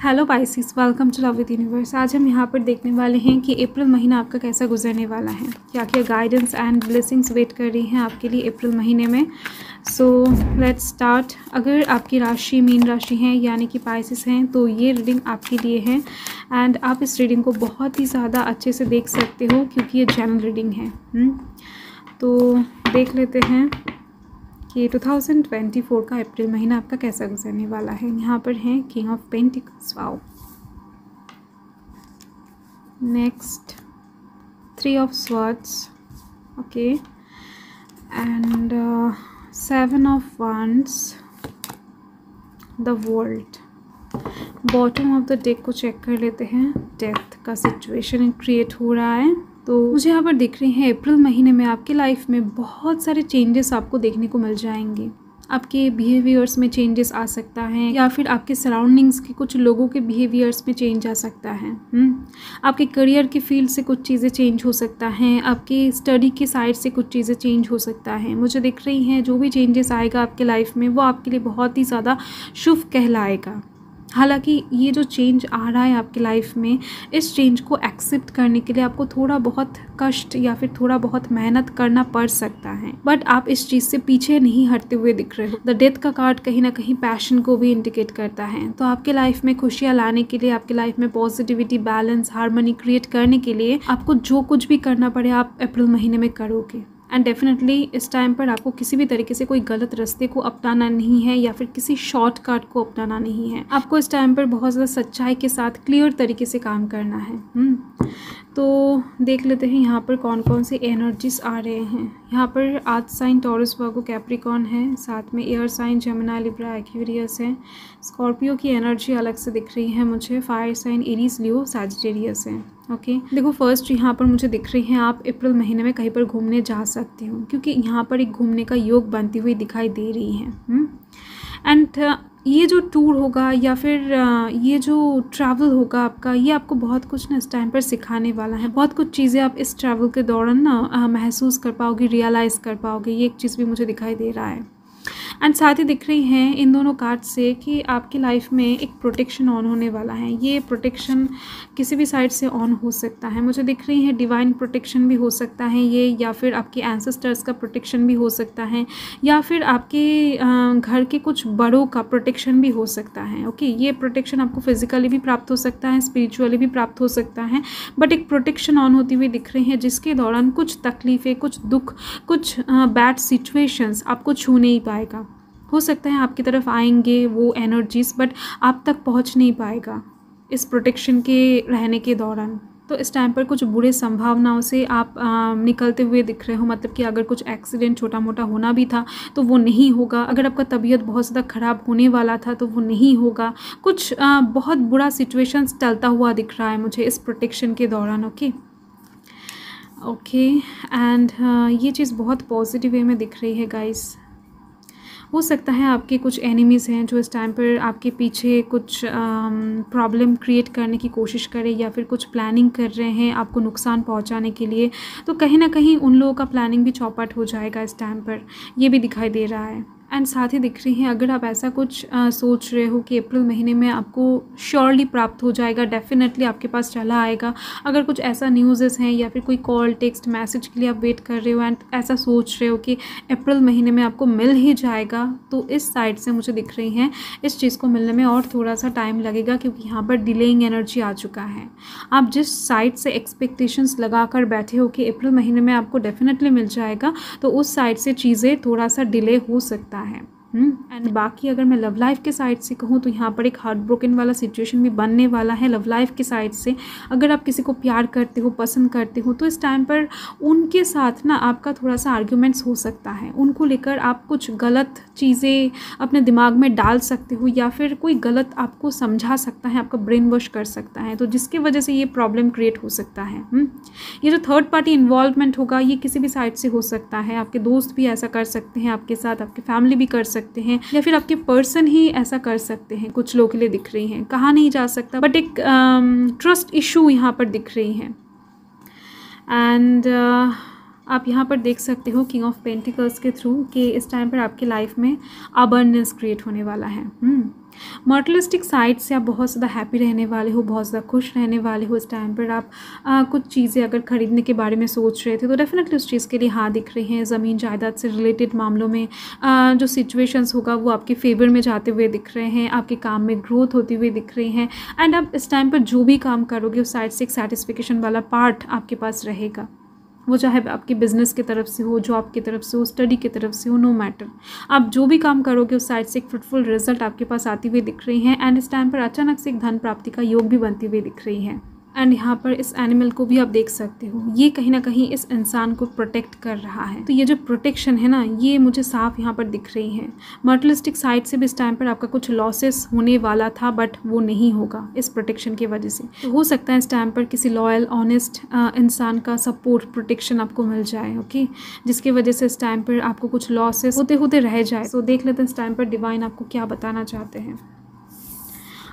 Hello Pisces welcome to love with universe आज हम यहाँ पर देखने वाले हैं कि अप्रैल महीना आपका कैसा गुजरने वाला है। क्या क्या गाइडेंस एंड ब्लेसिंग्स वेट कर रही हैं आपके लिए अप्रैल महीने में? सो लेट्स स्टार्ट अगर आपकी राशि मीन राशि है, यानी कि पाइसिस हैं तो ये रीडिंग आपके लिए है। एंड आप इस रीडिंग को बहुत ही ज़्यादा अच्छे से देख सकते हो, क्योंकि ये जनरल रीडिंग है। हुँ? तो देख लेते हैं। कि 2024 का अप्रैल महीना आपका कैसा गुजरने वाला है? यहाँ पर है king of pentacles wow next three of swords okay and seven of wands the world bottom of the deck को चेक कर लेते हैं. डेथ का सिचुएशन क्रिएट हो रहा है. तो मुझे यहाँ पर दिख रहे हैं, अप्रैल महीने में आपके लाइफ में बहुत सारे चेंजेस आपको देखने को मिल जाएँगे आपके बिहेवियर्स में चेंजेस आ सकता है, या फिर आपके सराउंडिंग्स के कुछ लोगों के बिहेवियर्स में चेंज आ सकता है? हम्म? आपके करियर के फ़ील्ड से कुछ चीज़ें चेंज हो सकता है, आपके स्टडी के साइड से कुछ चीज़ें चेंज हो सकता है मुझे दिख रही हैं, जो भी चेंजेस आएगा आपके लाइफ में, वो आपके लिए बहुत ही ज़्यादा शुभ कहलाएगा हालाँकि ये जो चेंज आ रहा है आपकी लाइफ में, इस चेंज को एक्सेप्ट करने के लिए आपको थोड़ा बहुत कष्ट या फिर थोड़ा बहुत मेहनत करना पड़ सकता है। बट आप इस चीज़ से पीछे नहीं हटते हुए दिख रहे हो। द डेथ का कार्ड कहीं ना कहीं पैशन को भी इंडिकेट करता है। तो आपके लाइफ में खुशियाँ लाने के लिए, आपके लाइफ में पॉजिटिविटी बैलेंस हारमोनी क्रिएट करने के लिए आपको जो कुछ भी करना पड़े, आप अप्रैल महीने में करोगे। एंड डेफिनेटली इस टाइम पर आपको किसी भी तरीके से कोई गलत रास्ते को अपनाना नहीं है या फिर किसी शॉर्टकट को अपनाना नहीं है। आपको इस टाइम पर बहुत ज़्यादा सच्चाई के साथ क्लियर तरीके से काम करना है। हम्म। तो देख लेते हैं यहाँ पर कौन कौन से एनर्जीज आ रहे हैं। यहाँ पर आज साइन टॉरस वागो कैप्रिकॉन है। साथ में air sign Gemini Libra Aquarius है। स्कॉर्पियो की एनर्जी अलग से दिख रही है मुझे। Fire sign Aries Leo Sagittarius है। Okay okay. देखो फ़र्स्ट यहाँ पर मुझे दिख रही हैं, आप अप्रैल महीने में कहीं पर घूमने जा सकते हो, क्योंकि यहाँ पर एक घूमने का योग बनती हुई दिखाई दे रही है एंड हम्म? ये जो टूर होगा या फिर ये जो ट्रैवल होगा आपका, ये आपको बहुत कुछ ना इस टाइम पर सिखाने वाला है बहुत कुछ चीज़ें आप इस ट्रैवल के दौरान ना महसूस कर पाओगे रियलाइज़ कर पाओगे, ये एक चीज़ भी मुझे दिखाई दे रहा है एंड साथ ही दिख रही हैं इन दोनों कार्ड से कि आपकी लाइफ में एक प्रोटेक्शन ऑन होने वाला है। ये प्रोटेक्शन किसी भी साइड से ऑन हो सकता है। मुझे दिख रही है डिवाइन प्रोटेक्शन भी हो सकता है ये, या फिर आपके एंसेस्टर्स का प्रोटेक्शन भी हो सकता है, या फिर आपके घर के कुछ बड़ों का प्रोटेक्शन भी हो सकता है। ओके ये प्रोटेक्शन आपको फिजिकली भी प्राप्त हो सकता है स्पिरिचुअली भी प्राप्त हो सकता है। बट एक प्रोटेक्शन ऑन होती हुई दिख रही है जिसके दौरान कुछ तकलीफ़ें, कुछ दुख, कुछ बैड सिचुएशंस आपको छू नहीं पाएगा। हो सकता है आपकी तरफ़ आएँगे वो एनर्जीज बट आप तक पहुँच नहीं पाएगा इस प्रोटेक्शन के रहने के दौरान। तो इस टाइम पर कुछ बुरे संभावनाओं से आप आ, निकलते हुए दिख रहे हो मतलब कि अगर कुछ एक्सीडेंट छोटा मोटा होना भी था तो वो नहीं होगा। अगर आपका तबीयत बहुत ज़्यादा ख़राब होने वाला था तो वो नहीं होगा। कुछ आ, बहुत बुरा सिचुएशंस टलता हुआ दिख रहा है मुझे इस प्रोटेक्शन के दौरान ओके ओके एंड ये चीज़ बहुत पॉजिटिव वे में दिख रही है गाइस हो सकता है आपके कुछ एनिमीज़ हैं जो इस टाइम पर आपके पीछे कुछ प्रॉब्लम क्रिएट करने की कोशिश करें या फिर कुछ प्लानिंग कर रहे हैं आपको नुकसान पहुँचाने के लिए। तो कहीं ना कहीं उन लोगों का प्लानिंग भी चौपट हो जाएगा इस टाइम पर। ये भी दिखाई दे रहा है। एंड साथ ही दिख रही हैं अगर आप ऐसा कुछ आ, सोच रहे हो कि अप्रैल महीने में आपको श्योरली प्राप्त हो जाएगा डेफिनेटली आपके पास चला आएगा। अगर कुछ ऐसा न्यूज़ हैं या फिर कोई कॉल टेक्स्ट मैसेज के लिए आप वेट कर रहे हो एंड ऐसा सोच रहे हो कि अप्रैल महीने में आपको मिल ही जाएगा तो इस साइड से मुझे दिख रही हैं। इस चीज़ को मिलने में और थोड़ा सा टाइम लगेगा क्योंकि यहाँ पर डिलेइंग एनर्जी आ चुका है। आप जिस साइड से एक्सपेक्टेशंस लगा कर बैठे हो कि अप्रैल महीने में आपको डेफिनेटली मिल जाएगा तो उस साइड से चीज़ें थोड़ा सा डिले हो सकता है है एंड हम्म, बाकी अगर मैं लव लाइफ के साइड से कहूँ तो यहाँ पर एक हार्ट ब्रोकन वाला सिचुएशन भी बनने वाला है लव लाइफ के साइड से। अगर आप किसी को प्यार करते हो पसंद करते हो तो इस टाइम पर उनके साथ ना आपका थोड़ा सा आर्ग्यूमेंट्स हो सकता है। उनको लेकर आप कुछ गलत चीज़ें अपने दिमाग में डाल सकते हो या फिर कोई गलत आपको समझा सकता है आपका ब्रेन वॉश कर सकता है। तो जिसकी वजह से ये प्रॉब्लम क्रिएट हो सकता है। हम्म, ये जो थर्ड पार्टी इन्वॉल्वमेंट होगा ये किसी भी साइड से हो सकता है। आपके दोस्त भी ऐसा कर सकते हैं आपके साथ आपकी फैमिली भी कर सकते सकते हैं या फिर आपके पर्सन ही ऐसा कर सकते हैं। कुछ लोग के लिए दिख रही हैं। कहा नहीं जा सकता। बट एक ट्रस्ट इशू यहाँ पर दिख रही हैं। एंड आप यहाँ पर देख सकते हो किंग ऑफ़ पेंटिकल्स के थ्रू कि इस टाइम पर आपकी लाइफ में अबंडेंस क्रिएट होने वाला है। मर्टलिस्टिक साइड से आप बहुत ज़्यादा हैप्पी रहने वाले हो बहुत ज़्यादा खुश रहने वाले हो इस टाइम पर। आप आ, कुछ चीज़ें अगर ख़रीदने के बारे में सोच रहे थे तो डेफिनेटली उस चीज़ के लिए हाँ दिख रहे हैं। ज़मीन जायदाद से रिलेटेड मामलों में आ, जो सिचुएशंस होगा वो आपके फेवर में जाते हुए दिख रहे हैं आपके काम में ग्रोथ होती हुई दिख रही हैं। एंड आप इस टाइम पर जो भी काम करोगे उस साइड से एक सेटिस्फिकेशन वाला पार्ट आपके पास रहेगा। वो चाहे आपकी बिज़नेस की तरफ़ से हो जॉब की तरफ़ से हो स्टडी की तरफ़ से हो नो मैटर आप जो भी काम करोगे, उस साइड से एक फ्रूटफुल रिज़ल्ट आपके पास आती हुई दिख रही हैं एंड इस टाइम पर अचानक से एक धन प्राप्ति का योग भी बनती हुई दिख रही है। एंड यहाँ पर इस एनिमल को भी आप देख सकते हो। ये कहीं ना कहीं इस इंसान को प्रोटेक्ट कर रहा है। तो ये जो प्रोटेक्शन है ना, ये मुझे साफ़ यहाँ पर दिख रही है। मर्टलिस्टिक साइड से भी इस टाइम पर आपका कुछ लॉसेस होने वाला था बट वो नहीं होगा इस प्रोटेक्शन की वजह से। तो हो सकता है इस टाइम पर किसी लॉयल ऑनेस्ट इंसान का सपोर्ट प्रोटेक्शन आपको मिल जाए ओके जिसकी वजह से इस टाइम पर आपको कुछ लॉसेस होते होते रह जाए। तो देख लेते हैं इस टाइम पर डिवाइन आपको क्या बताना चाहते हैं।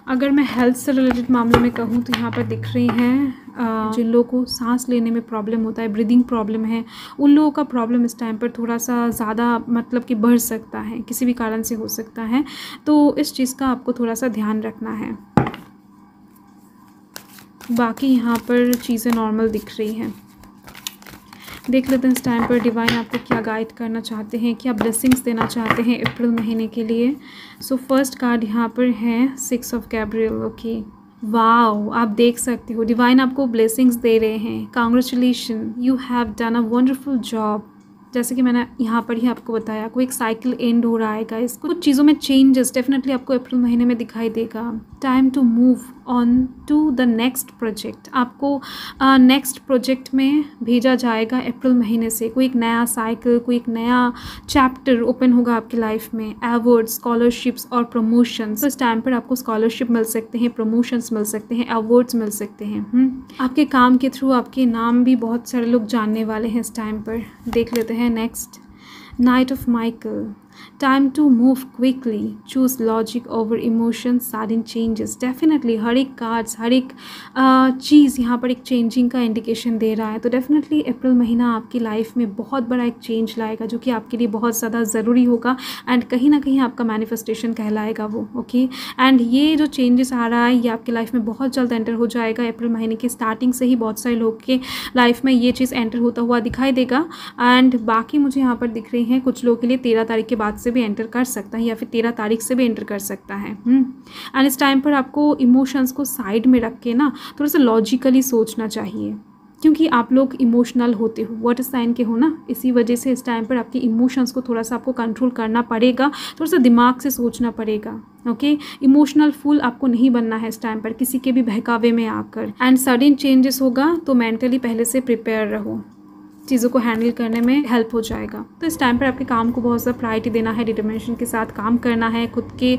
अगर मैं हेल्थ से रिलेटेड मामलों में कहूँ तो यहाँ पर दिख रही हैं जिन लोगों को सांस लेने में प्रॉब्लम होता है ब्रीदिंग प्रॉब्लम है, उन लोगों का प्रॉब्लम इस टाइम पर थोड़ा सा ज़्यादा मतलब कि बढ़ सकता है, किसी भी कारण से हो सकता है तो इस चीज़ का आपको थोड़ा सा ध्यान रखना है। बाकी यहाँ पर चीज़ें नॉर्मल दिख रही हैं। देख लेते हैं इस टाइम पर डिवाइन आपको क्या गाइड करना चाहते हैं, क्या ब्लेसिंग्स देना चाहते हैं अप्रैल महीने के लिए। सो फ़र्स्ट कार्ड यहाँ पर है सिक्स ऑफ़ कैब्रियल ओके वाओ आप देख सकते हो डिवाइन आपको ब्लेसिंग्स दे रहे हैं। Congratulation you have done a wonderful job जैसे कि मैंने यहाँ पर ही आपको बताया, कोई एक साइकिल एंड हो रहा है गाइस कुछ चीज़ों में चेंजेस डेफिनेटली आपको अप्रैल महीने में दिखाई देगा। Time to move on to the next project आपको नेक्स्ट uh, प्रोजेक्ट में भेजा जाएगा अप्रैल महीने से। कोई एक नया साइकिल कोई एक नया चैप्टर ओपन होगा आपकी लाइफ में। अवार्ड स्कॉलरशिप्स और प्रमोशंस तो इस टाइम पर आपको स्कॉलरशिप मिल सकते हैं प्रमोशंस मिल सकते हैं अवार्ड्स मिल सकते हैं। हुँ? हम्म? आपके काम के थ्रू आपके नाम भी बहुत सारे लोग जानने वाले हैं इस टाइम पर। देख लेते हैं next knight of Michael time to move quickly choose logic over emotions sudden changes definitely हर एक कार्ड्स हर एक चीज़ यहाँ पर एक चेंजिंग का इंडिकेशन दे रहा है। तो डेफिनेटली अप्रैल महीना आपकी लाइफ में बहुत बड़ा एक चेंज लाएगा, जो कि आपके लिए बहुत ज़्यादा ज़रूरी होगा एंड कहीं ना कहीं आपका मैनिफेस्टेशन कहलाएगा वो ओके एंड ये जो चेंजेस आ रहा है, ये आपकी लाइफ में बहुत जल्द एंटर हो जाएगा। अप्रैल महीने की स्टार्टिंग से ही बहुत सारे लोग के लाइफ में ये चीज़ एंटर होता हुआ दिखाई देगा। एंड बाकी मुझे यहाँ पर दिख रही हैं कुछ लोगों के लिए तेरह तारीख के बाद से। भी एंटर कर सकता है या फिर तेरह तारीख से भी एंटर कर सकता है एंड हम्म। इस टाइम पर आपको इमोशंस को साइड में रख के ना थोड़ा सा लॉजिकली सोचना चाहिए, क्योंकि आप लोग इमोशनल होते हो वाटर साइन के हो ना, इसी वजह से इस टाइम पर आपके इमोशंस को थोड़ा सा आपको कंट्रोल करना पड़ेगा, थोड़ा सा दिमाग से सोचना पड़ेगा ओके इमोशनल फुल आपको नहीं बनना है इस टाइम पर, किसी के भी बहकावे में आकर। एंड सडन चेंजेस होगा तो मेंटली पहले से प्रिपेयर रहो। चीज़ों को हैंडल करने में हेल्प हो जाएगा। तो इस टाइम पर आपके काम को बहुत ज़्यादा प्रायोरिटी देना है डिटर्मिनेशन के साथ काम करना है खुद के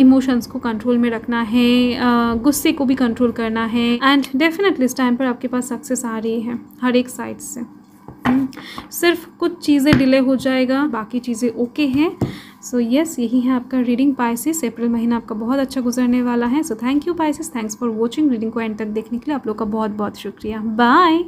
इमोशंस को कंट्रोल में रखना है गुस्से को भी कंट्रोल करना है एंड डेफिनेटली इस टाइम पर आपके पास सक्सेस आ रही है हर एक साइड से। हम्म, सिर्फ़ कुछ चीज़ें डिले हो जाएगा बाकी चीज़ें ओके हैं। सो so, यस yes, यही है आपका रीडिंग पाइसिस अप्रैल महीना आपका बहुत अच्छा गुजरने वाला है। So thank you Pisces thanks for watching reading को एंड तक देखने के लिए आप लोग का बहुत बहुत शुक्रिया। बाय